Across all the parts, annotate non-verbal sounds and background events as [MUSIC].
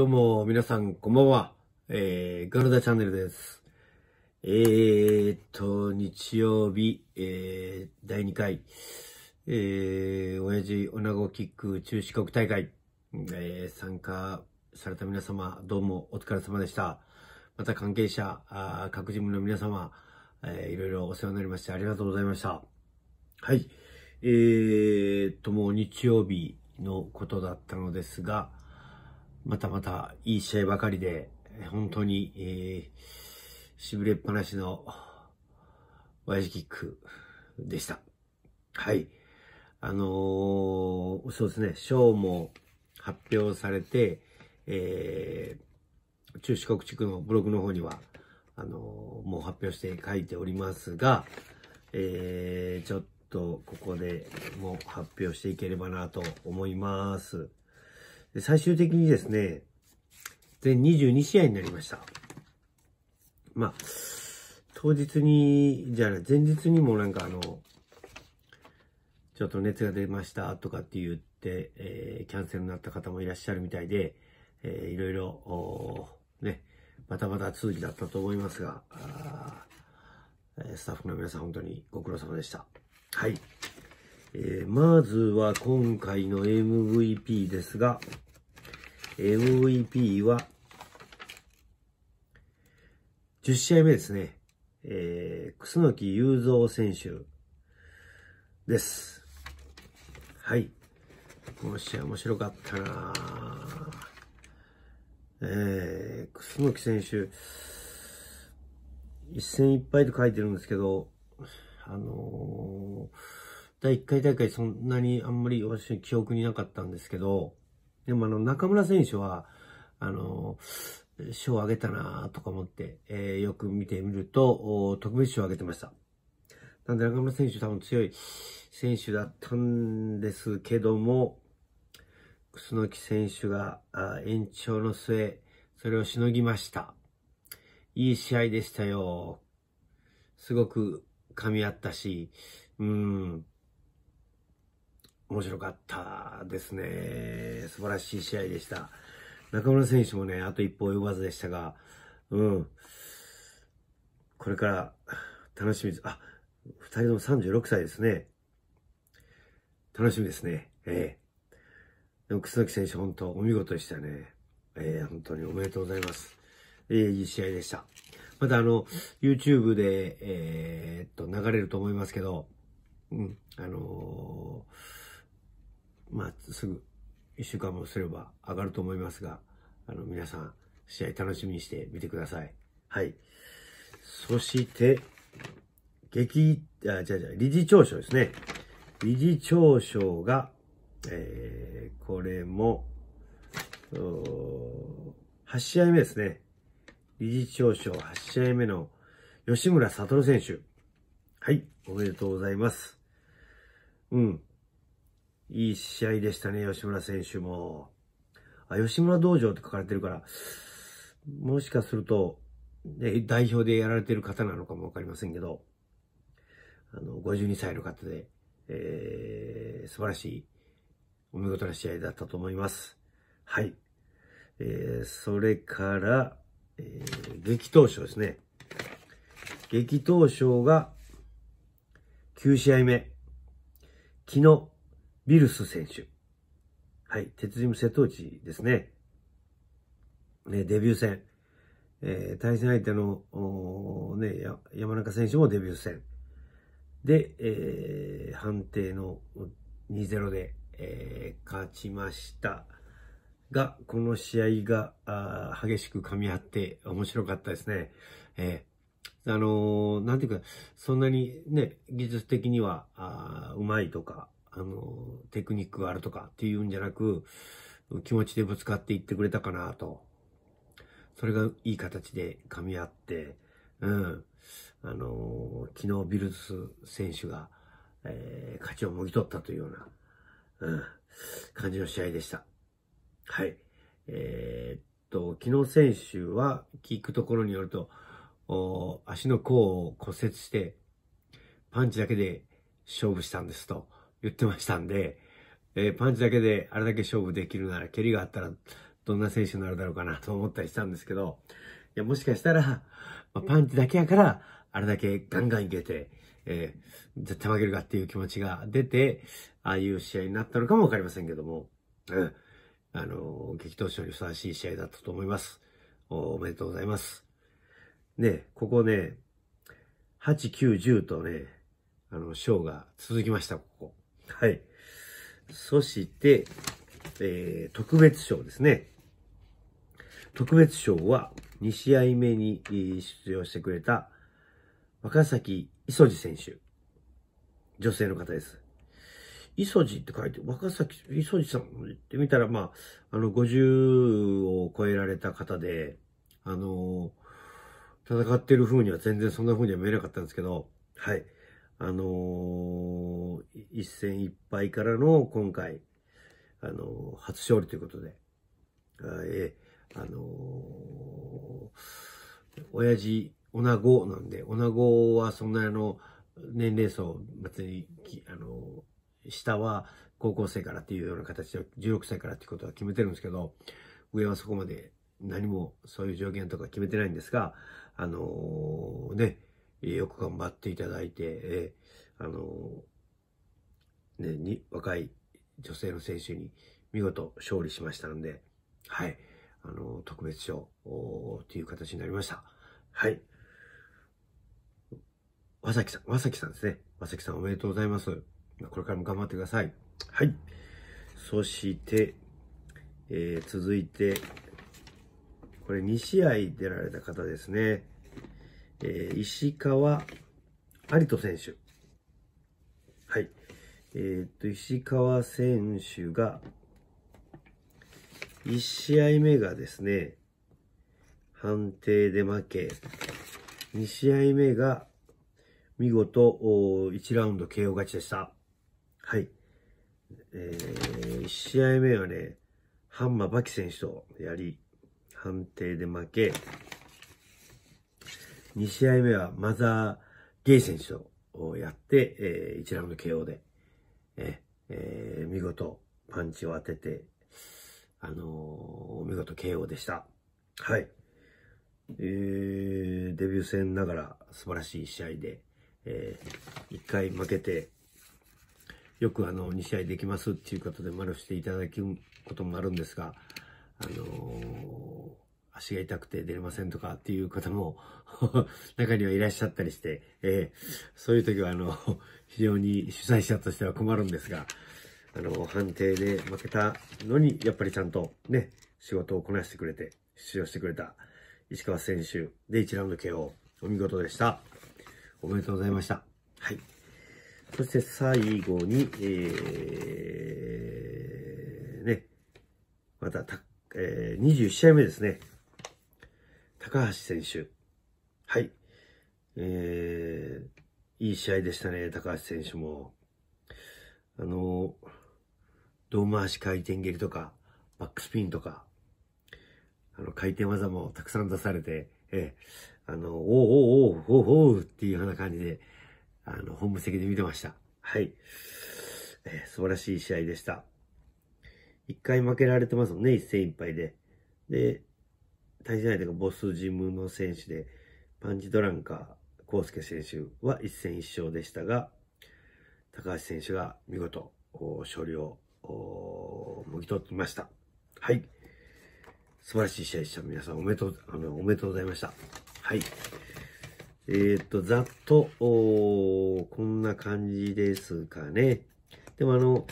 どうも、皆さん、こんばんは。えー、ガルダチャンネルです。えーっと、日曜日、えー、第2回、えー、親父女子キック中四国大会、えー、参加された皆様、どうもお疲れ様でした。また関係者、あ各事務の皆様、えー、いろいろお世話になりましてありがとうございました。はい。えー、と、もう日曜日のことだったのですが、またまたいい試合ばかりで、本当に、えー、しびれっぱなしの、ワイジキックでした。はい。あのー、そうですね、賞も発表されて、えー、中四国地区のブログの方には、あのー、もう発表して書いておりますが、えー、ちょっとここでもう発表していければなと思います。で最終的にですね、全22試合になりました。まあ、当日に、じゃあ前日にもなんかあの、ちょっと熱が出ましたとかって言って、えー、キャンセルになった方もいらっしゃるみたいで、えー、いろいろ、ね、またまた続きだったと思いますが、スタッフの皆さん本当にご苦労様でした。はい。えー、まずは今回の MVP ですが、MVP は、10試合目ですね。えー、楠木雄三選手です。はい。この試合面白かったなえー、楠木選手、一戦一敗と書いてるんですけど、あのー第1回大会そんなにあんまり私記憶になかったんですけど、でもあの中村選手は、あの、賞をあげたなとか思って、えー、よく見てみると、特別賞をあげてました。なんで中村選手多分強い選手だったんですけども、楠木選手が延長の末、それをしのぎました。いい試合でしたよ。すごく噛み合ったし、うん、面白かったですね。素晴らしい試合でした。中村選手もね、あと一歩及ばずでしたが、うん。これから楽しみです。あ、二人とも36歳ですね。楽しみですね。ええ。でも、楠木選手、本当お見事でしたね。ええ、本当におめでとうございます。ええ、いい試合でした。また、あの、YouTube で、えっと、流れると思いますけど、うん、あのーまあ、すぐ1週間もすれば上がると思いますが、あの、皆さん、試合楽しみにしてみてください。はい。そして、激、あ、じゃじゃ理事長賞ですね。理事長賞が、えー、これも、8試合目ですね。理事長賞8試合目の吉村悟選手。はい、おめでとうございます。うん。いい試合でしたね、吉村選手も。あ、吉村道場って書かれてるから、もしかすると、ね、代表でやられてる方なのかもわかりませんけど、あの、52歳の方で、えー、素晴らしい、お見事な試合だったと思います。はい。えー、それから、えー、激闘賞ですね。激闘賞が、9試合目。昨日、ビルス選手。はい。鉄人瀬戸内ですね。ね、デビュー戦。えー、対戦相手の、ね、山中選手もデビュー戦。で、えー、判定の2-0で、えー、勝ちました。が、この試合があ激しく噛み合って面白かったですね。えー、あのー、なんていうか、そんなにね、技術的には、あうまいとか、あの、テクニックがあるとかっていうんじゃなく、気持ちでぶつかっていってくれたかなと。それがいい形で噛み合って、うん。あの、昨日ビルズ選手が、えー、勝ちをもぎ取ったというような、うん、感じの試合でした。はい。えー、っと、昨日選手は聞くところによると、足の甲を骨折して、パンチだけで勝負したんですと。言ってましたんで、えー、パンチだけであれだけ勝負できるなら、蹴りがあったらどんな選手になるだろうかなと思ったりしたんですけど、いや、もしかしたら、まあ、パンチだけやから、あれだけガンガンいけて、えー、絶対負けるかっていう気持ちが出て、ああいう試合になったのかもわかりませんけども、うん。あの、激闘賞にふさわしい試合だったと思います。おめでとうございます。ね、ここね、8、9、10とね、あの、賞が続きました、ここ。はい。そして、えー、特別賞ですね。特別賞は2試合目に出場してくれた若崎磯路選手。女性の方です。磯路って書いて、若崎磯路さんって見たら、まあ、あの、50を超えられた方で、あの戦ってる風には全然そんな風には見えなかったんですけど、はい。あのー、一戦一敗からの今回、あのー、初勝利ということで、あえー、あのー、親父、女子なんで、女子はそんなあの、年齢層、別に、あの下は高校生からっていうような形で、16歳からっていうことは決めてるんですけど、上はそこまで何もそういう条件とか決めてないんですが、あの、ね、よく頑張っていただいて、えー、あのー、ね、に、若い女性の選手に見事勝利しましたので、はい、あのー、特別賞という形になりました。はい。和崎さん、和崎さんですね。和崎さんおめでとうございます。これからも頑張ってください。はい。そして、えー、続いて、これ2試合出られた方ですね。えー、石川有人選手。はい。えー、っと、石川選手が、1試合目がですね、判定で負け、2試合目が見事1ラウンド KO 勝ちでした。はい。えー、1試合目はね、ハンマーバキ選手とやり、判定で負け、2試合目はマザー・ゲイ選手をやって、えー、1ラウンド KO で、ええー、見事パンチを当てて、あのー、見事 KO でした。はい。えー、デビュー戦ながら素晴らしい試合で、えー、1回負けて、よくあの、2試合できますっていうことで丸していただくこともあるんですが、あのー、足が痛くて出れませんとかっていう方も [LAUGHS] 中にはいらっしゃったりして、えー、そういう時はあの、[LAUGHS] 非常に主催者としては困るんですが、あの、判定で負けたのに、やっぱりちゃんとね、仕事をこなしてくれて、出場してくれた石川選手で1ラウンド KO、お見事でした。おめでとうございました。はい。そして最後に、えー、ね、またえー、21試合目ですね。高橋選手。はい。えー、いい試合でしたね、高橋選手も。あの、胴回し回転蹴りとか、バックスピンとか、あの、回転技もたくさん出されて、えー、あの、おうおうおうおうおうっていうような感じで、あの、本部席で見てました。はい。えー、素晴らしい試合でした。一回負けられてますもんね、一戦一敗で。で、対戦相手がボスジムの選手で、パンチドランカー、コウスケ選手は一戦一勝でしたが、高橋選手が見事、勝利をもぎ取ってました。はい。素晴らしい試合でした。皆さんおめでとう、あの、おめでとうございました。はい。えー、っと、ざっと、おこんな感じですかね。でもあの、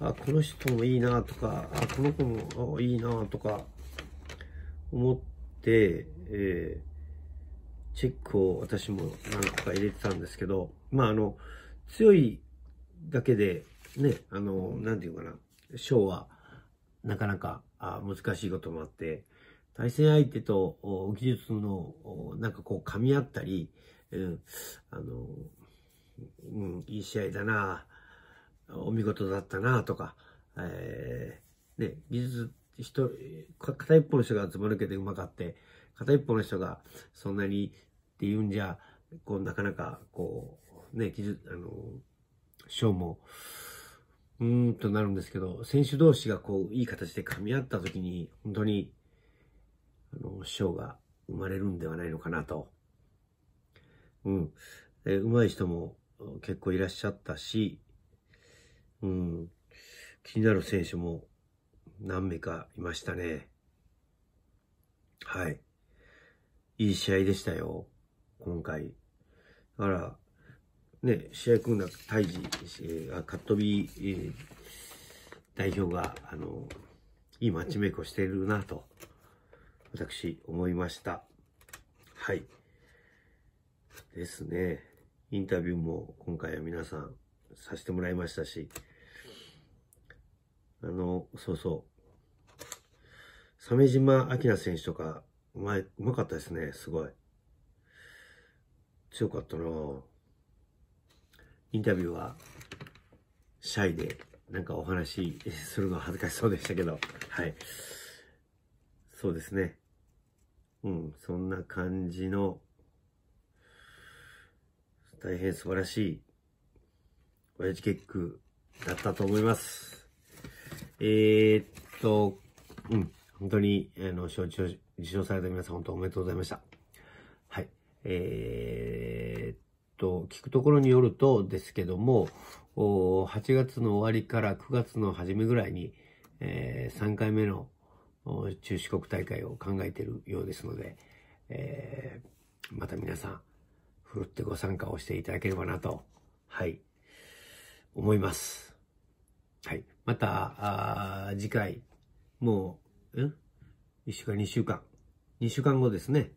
あ、この人もいいなとか、あ、この子もいいなとか、思って、えー、チェックを私も何個か入れてたんですけど、まああの、強いだけで、ね、あの、なんていうかな、賞は、なかなかあ難しいこともあって、対戦相手と技術の、なんかこう噛み合ったり、うん、あの、うん、いい試合だなお見事だったなとか、えー、ね、技術、人、片一方の人がずば抜けてうまかって、片一方の人がそんなにっていうんじゃ、こう、なかなか、こう、ね、技術、あの、賞もうーんとなるんですけど、選手同士がこう、いい形で噛み合った時に、本当に、あの、賞が生まれるんではないのかなと。うん。で、上手い人も結構いらっしゃったし、うん。気になる選手も何名かいましたね。はい。いい試合でしたよ。今回。だから、ね、試合組んだタイジ、えー、カットビ、ー、代表が、あの、いいマッチメイクをしているなと、私、思いました。はい。ですね。インタビューも今回は皆さんさせてもらいましたし、あの、そうそう。鮫島明菜選手とか、うまい、うまかったですね。すごい。強かったなインタビューは、シャイで、なんかお話 [LAUGHS] するのは恥ずかしそうでしたけど、はい。そうですね。うん、そんな感じの、大変素晴らしい、親父結句だったと思います。えー、っと、うん、本当に、あの、承知を受賞された皆さん本当おめでとうございました。はい。えー、っと、聞くところによるとですけども、8月の終わりから9月の初めぐらいに、えー、3回目の中四国大会を考えているようですので、えー、また皆さん、ふるってご参加をしていただければなと、はい、思います。はい。また、次回、もう、ん ?1 週間、2週間。2週間後ですね。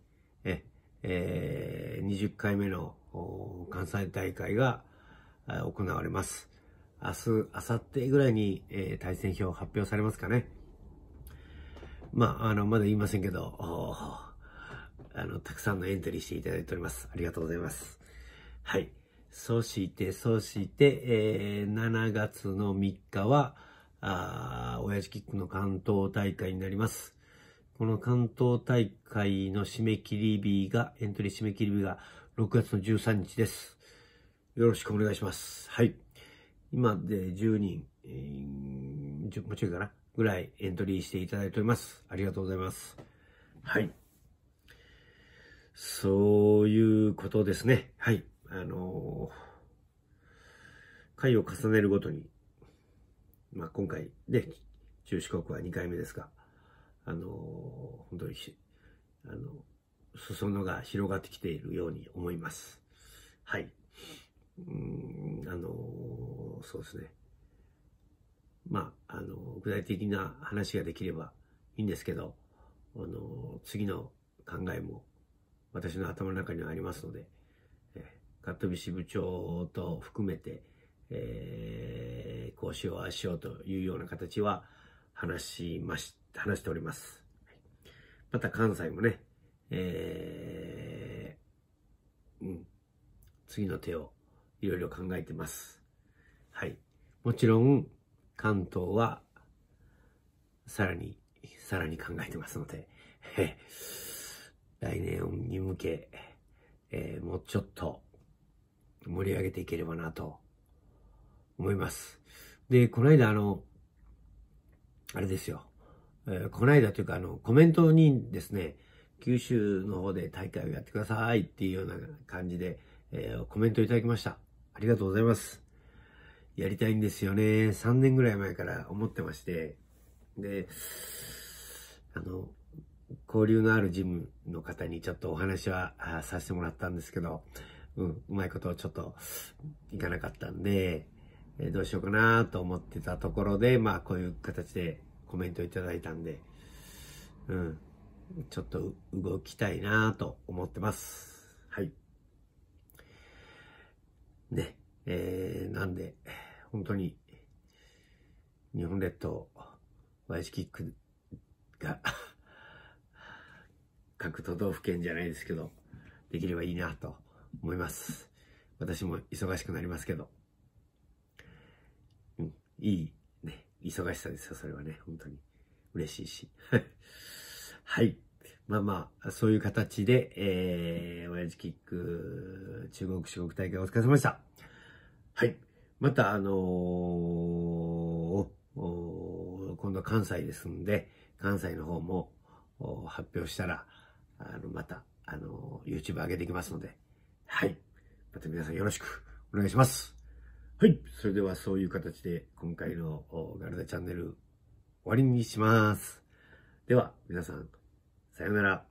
え、えー、20回目の関西大会が行われます。明日、明後日ぐらいに、えー、対戦表発表されますかね。まあ、あの、まだ言いませんけど、あの、たくさんのエントリーしていただいております。ありがとうございます。はい。そして、そして、えー、7月の3日は、あ親父キックの関東大会になります。この関東大会の締め切り日が、エントリー締め切り日が6月の13日です。よろしくお願いします。はい。今で10人、えー、もうちょいかな？ぐらいエントリーしていただいております。ありがとうございます。はい。そういうことですね。はい。あのー、回を重ねるごとに、まあ、今回で、中四国は2回目ですが、あのー、本当にあの、裾野が広がってきているように思います。はい。うん、あのー、そうですね。まあ、あの、具体的な話ができればいいんですけど、あの、次の考えも私の頭の中にはありますので、えカットビ支部長と含めて、えー、こうしよう、ああしようというような形は話しまし、話しております。また関西もね、えー、うん、次の手をいろいろ考えてます。はい。もちろん、関東は、さらに、さらに考えてますので、来年に向け、えー、もうちょっと盛り上げていければなと思います。で、この間あの、あれですよ。えー、この間というかあの、コメントにですね、九州の方で大会をやってくださいっていうような感じで、えー、コメントいただきました。ありがとうございます。やりたいんですよね。3年ぐらい前から思ってまして。で、あの、交流のあるジムの方にちょっとお話はさせてもらったんですけど、うん、うまいことちょっといかなかったんで、え、どうしようかなと思ってたところで、まあこういう形でコメントいただいたんで、うん、ちょっと動きたいなと思ってます。はい。ね、えー、なんで、本当に、日本列島、ワイキックが [LAUGHS] 各都道府県じゃないですけど、できればいいなと思います。私も忙しくなりますけど。いい、ね、忙しさですよ、それはね、本当に。嬉しいし。[LAUGHS] はい。まあまあ、そういう形で、えー、親父キック、中国四国大会お疲れ様でした。はい。また、あのー、今度は関西ですんで、関西の方も発表したら、あの、また、あのー、YouTube 上げていきますので、はい。また皆さんよろしくお願いします。はい。それではそういう形で今回のガルダチャンネル終わりにします。では、皆さん、さようなら。